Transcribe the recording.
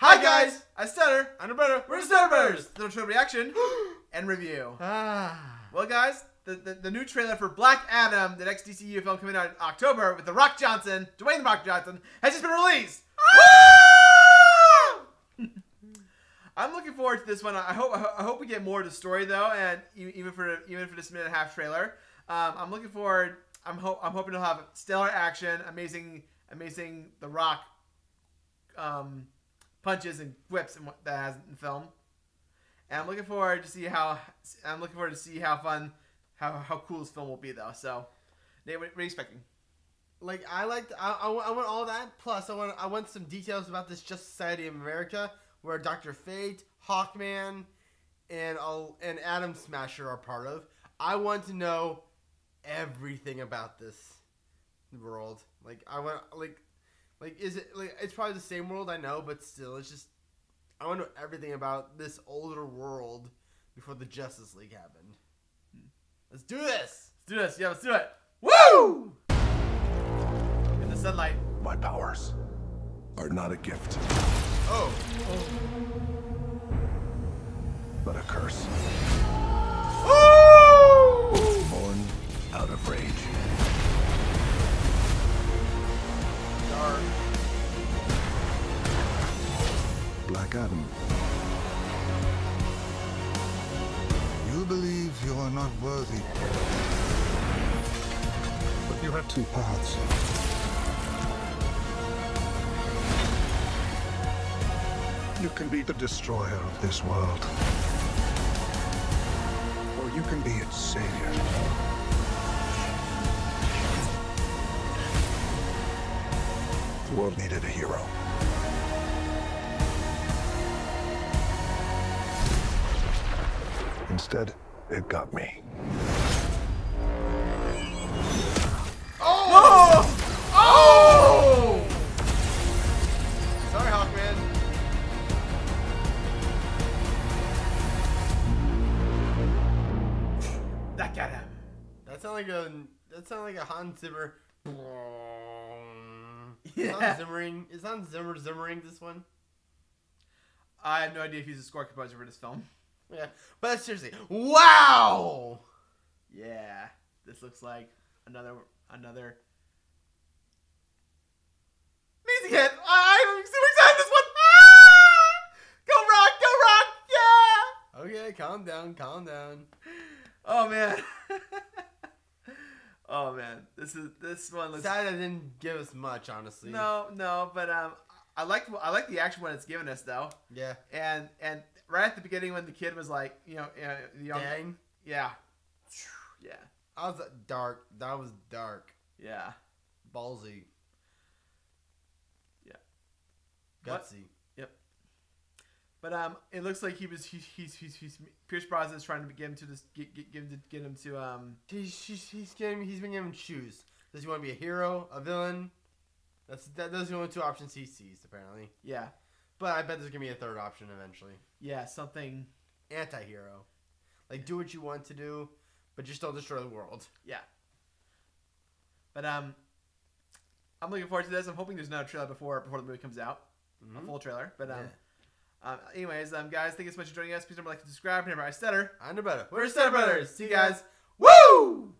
Hi guys, I stutter. I know better. We're the Stutter Brothers. Little trailer reaction and review. Ah. Well, guys, the, the, the new trailer for Black Adam, the next DCU film coming out in October with The Rock Johnson, Dwayne The Rock Johnson, has just been released. I'm looking forward to this one. I hope I hope we get more of the story though, and e- even for even for this minute and a half trailer, um, I'm looking forward. I'm hope I'm hoping to have stellar action, amazing, amazing The Rock um, punches and whips and what that has in film. And I'm looking forward to see how I'm looking forward to see how fun, how how cool this film will be though. So, Nate, what, are you expecting? Like I liked, I, I, want- I want all that. Plus, I want, I want some details about this Just Society of America, where Doctor Fate, Hawkman, and all and Atom Smasher are part of. I want to know everything about this world. Like I want, like, like is it like it's probably the same world I know, but still, it's just I want to know everything about this older world before the Justice League happened. Hmm. Let's do this. Let's do this. Yeah, let's do it. Woo! In the sunlight. My powers are not a gift, Oh. Oh. but a curse. You believe you are not worthy. But you have two paths. You can be the destroyer of this world. Or you can be its savior. The world needed a hero. Instead, it got me. Oh! Oh! Sorry, Hawkman. That got him. That sound like a that sound like a Hans Zimmer. Yeah. Hans Zimmering. Is Hans Zimmer Zimmering this one? I have no idea if he's a score composer for this film. Yeah, but seriously, wow! Yeah, this looks like another another. Amazing hit! I- I'm super excited this one. Ah! Go rock, go rock, yeah! Okay, calm down, calm down. Oh man. oh man, this is this one looks. Sad that didn't give us much, honestly. No, no, but um, I like I like the action when it's given us though, Yeah. and and right at the beginning when the kid was like, you know, uh, the young, Dang. yeah, yeah, I was dark. That was dark. yeah. Ballsy. Yeah. Gutsy. But um, it looks like he was he, he's he's he's Pierce Brosnan is trying to get him to this get get, get him to get him to um He's, he's, he's, getting, he's been given choose. Does he want to be a hero, a villain? That's that, those are the only two options he sees, apparently. yeah But I bet there's gonna be a third option eventually. yeah something Anti-hero, like do what you want to do, but just don't destroy the world. yeah. But um, I'm looking forward to this. I'm hoping there's no trailer before before the movie comes out, a full trailer. But um, um, anyways, um, guys, thank you so much for joining us. Please to like and subscribe. Remember, I stutter. I know better. We're Stutter Brothers. See you guys. Woo!